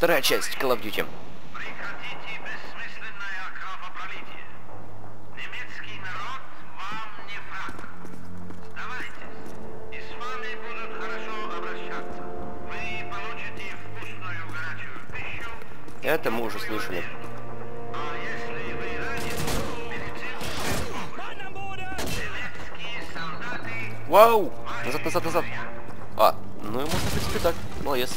Вторая часть Call of Duty. Это мы уже слышали. а Вау! Назад, назад, назад. А, ну и можно, в принципе, так. Молодец.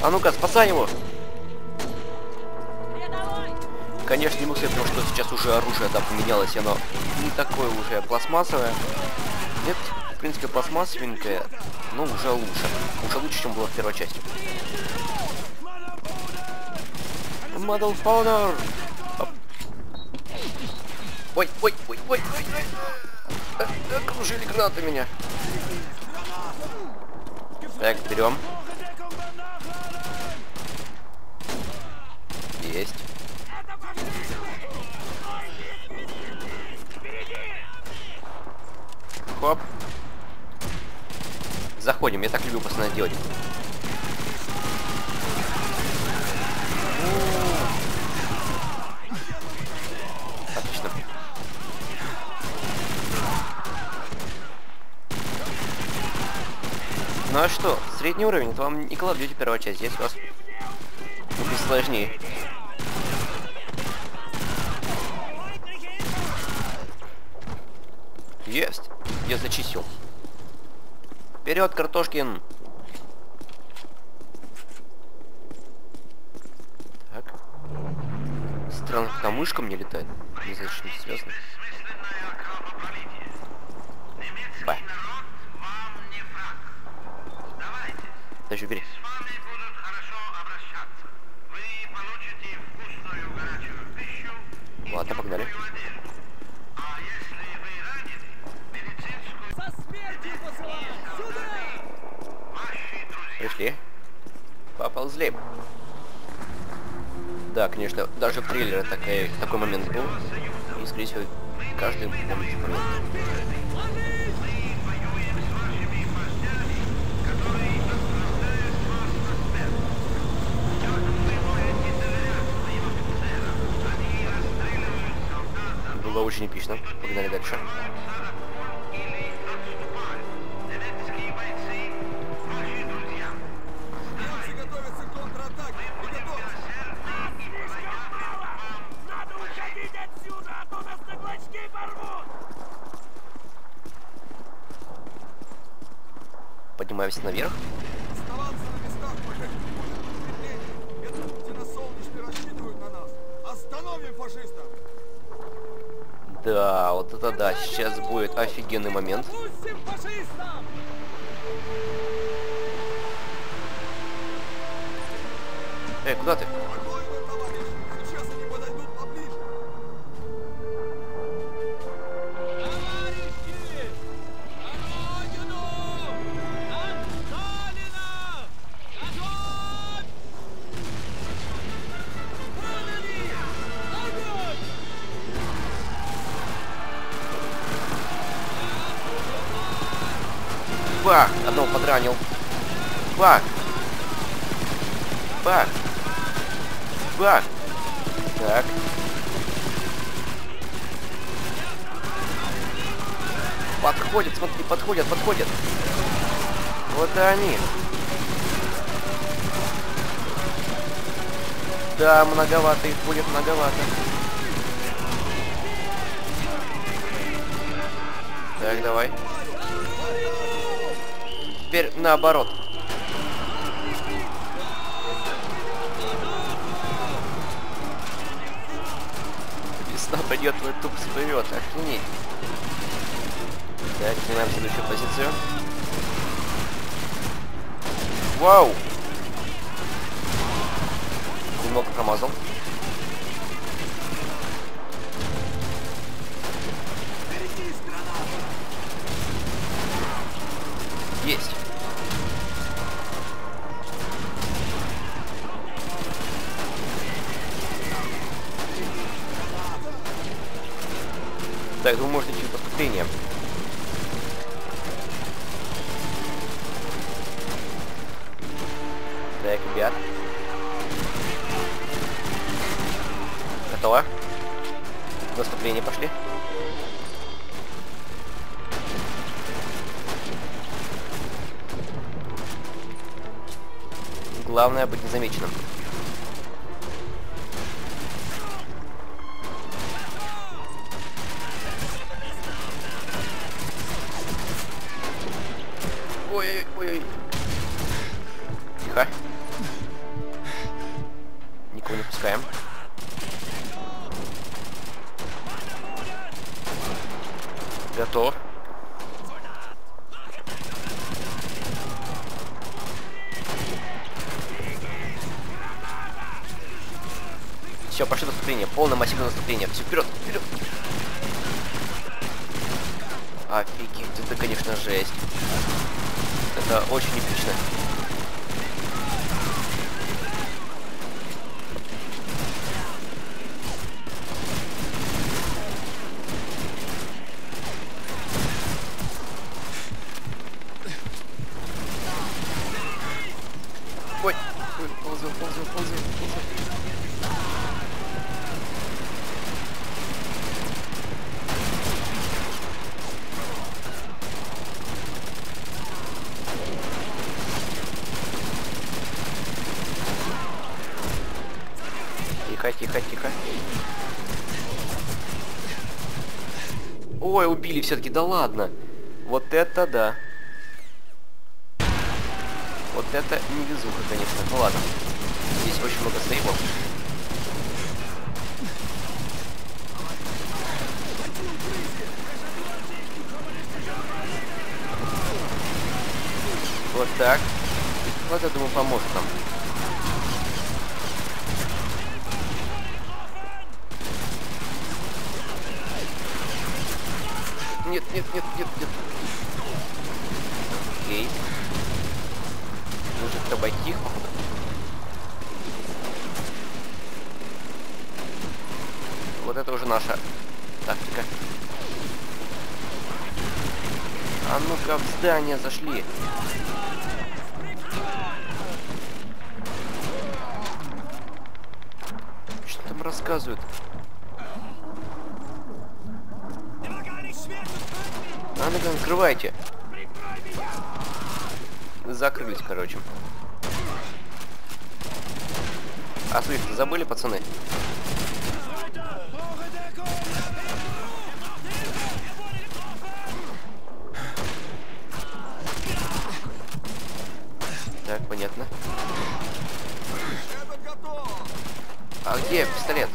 А ну-ка, спасай его! Конечно, не мог потому что сейчас уже оружие, да, поменялось, оно не такое уже пластмассовое. Нет, в принципе, пластмассовенькое, но уже лучше. Уже лучше, чем было в первой части. Оп. Ой, ой, ой, ой, ой, ой. Э, Окружили гранаты меня. Так, берем. Есть. Хоп. Заходим, я так люблю постоянно делать. Отлично. Ну а что, средний уровень, это вам не Call of Duty первая часть, здесь у вас будет сложнее. Есть, я зачистил. Вперед, Картошкин! Так. Странно, как мышка мне летает. Не знаю, что это связано. бессмысленное кровопролитие. Немецкий Ба. народ вам не враг. Сдавайтесь. Дальше бери. С вами будут хорошо обращаться. Вы получите вкусную горячую пищу и Ладно, погнали. теплую одежду. А если вы ранены, медицинскую Со смертью посылаю! Сюда! ваши друзья. Пришли. Поползли. Да, конечно, даже в трейлере такой, такой момент был. И, скорее всего, каждый помнит момент. Было очень эпично. Погнали дальше. Остановим фашистов! Да, вот это да, сейчас будет офигенный момент. Эй, куда ты? Подранил. Бах! Бах! Бах! Так. Подходят, смотри, подходят, подходят. Вот и они. Да, многовато, их будет многовато. Так, давай. Теперь наоборот. Весна придет, твой туп всплывет. Охренеть. Так, занимаем следующую позицию. Вау! Немного промазал. сюда, я думаю, можно через поступление. Так, ребят. Готово. Наступление пошли. Главное быть незамеченным. Все, вперед, вперед. Офигеть, это, конечно, жесть. Это очень эпично. Тихо, тихо, тихо. Ой, убили все-таки, да ладно. Вот это да. Вот это невезуха, конечно. Ну ладно. Здесь очень много сейвов. Вот так. Вот, я думаю, поможет нам. Нет, нет, нет, нет. Окей. Их, походу. Вот это уже наша тактика. А ну-ка в здание зашли. Что там рассказывают? А ну-ка, открывайте. Закрылись, короче. А Свифт забыли, пацаны? Так, понятно. А где пистолет?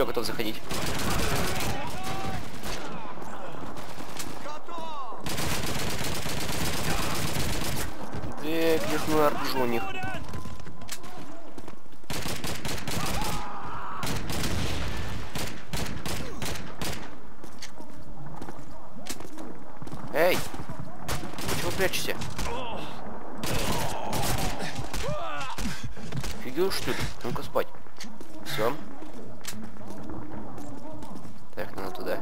Все, готов заходить. Готов! Так, лесной арбжоник. Эй! Вы чего прячете? Фигел что ли? Ну-ка спать. Все. Надо туда.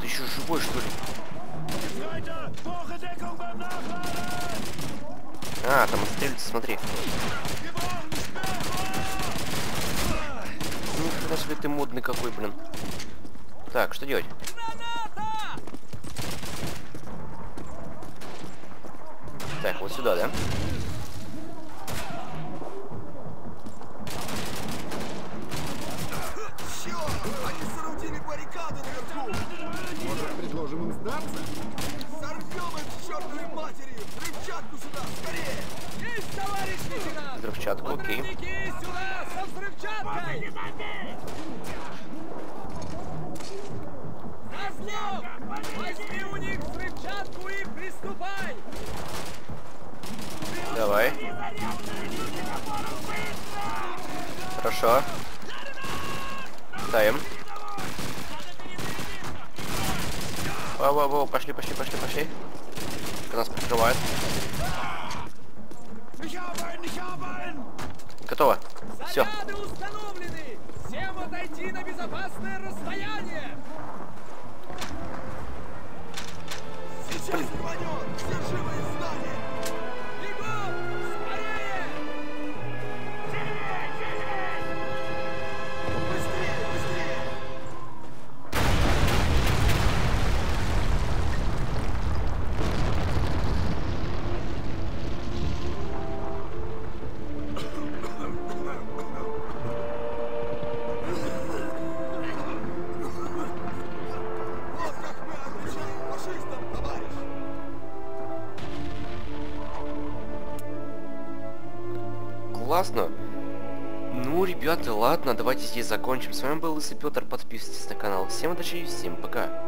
Ты еще живой, что ли? А, там отстрелится, смотри. Нифига себе ты модный какой, блин. Так, что делать? Так, вот сюда, да? Они соорудили баррикады наверху! Может, предложим им сдаться? Сорвем их к чертовой матери! Взрывчатку сюда! Скорее! Есть, товарищ лейтенант! Взрывчатку, окей. Беги сюда со взрывчаткой! Козлов! Возьми у них взрывчатку и приступай! Давай. Хорошо. Ставим. Во-во-во, пошли, пошли, пошли, пошли. Нас прикрывают. Классно. Ну, ребята, ладно, давайте здесь закончим. С вами был Лысый Петр, подписывайтесь на канал. Всем удачи и всем пока.